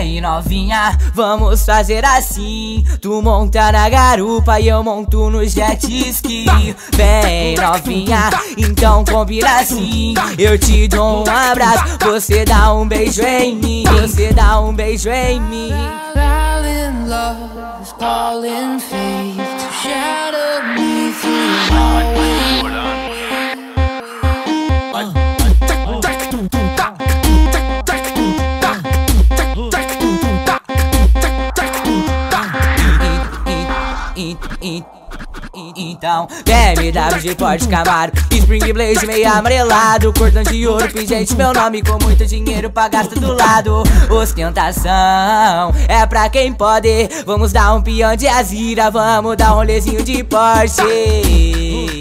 Vem novinha, vamos fazer assim. Tu monta na garupa e eu monto no jet ski. Vem novinha, então combina assim. Eu te dou um abraço, você dá um beijo em mim. Você dá um beijo em mim. Love is calling faith Então, BMW Porte Camaro Spring Blaze meio amarelado Cordão de ouro, pingente, meu nome Com muito dinheiro pra gastar do lado. Ostentação é pra quem pode. Vamos dar um peão de azira Vamos dar um rolezinho de Porsche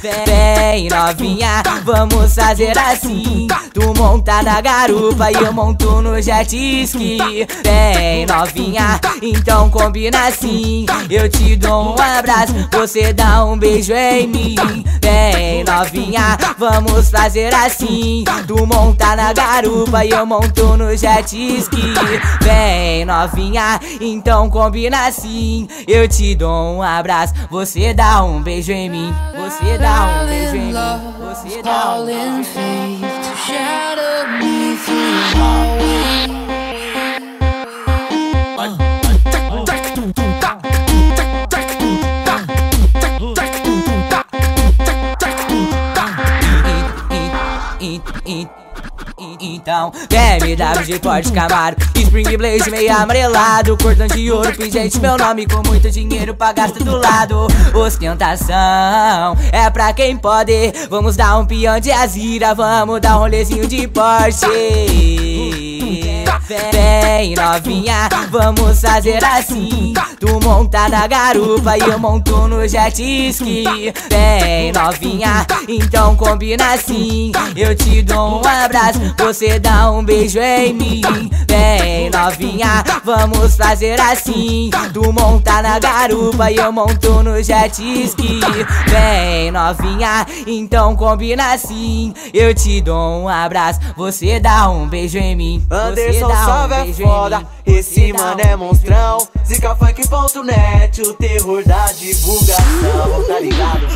Vem novinha, vamos fazer assim. Tu monta na garupa e eu monto no jet ski. Vem novinha, então combina assim. Eu te dou um abraço, você dá um beijo em mim. Vem novinha, vamos fazer assim. Tu monta na garupa e eu monto no jet ski. Vem novinha, então combina assim. Eu te dou um abraço, você dá um beijo em mim. Você dá dá um beijo em mim. Você dá um beijo em Então, BMW Ford Camaro Spring Blaze meio amarelado Cordão de ouro, pingente, meu nome Com muito dinheiro pra gastar do lado. Ostentação é pra quem pode. Vamos dar um peão de azira Vamos dar um rolezinho de Porsche Vem novinha, vamos fazer assim. Tu monta na garupa e eu monto no jet ski. Vem novinha, então combina assim. Eu te dou um abraço, você dá um beijo em mim. Vem novinha, vamos fazer assim. Tu monta na garupa e eu monto no jet ski. Vem novinha, então combina assim. Eu te dou um abraço, você dá um beijo em mim. Anderson Salve é foda, esse mano é monstrão. Zicafunk.net, o terror da divulgação, tá ligado?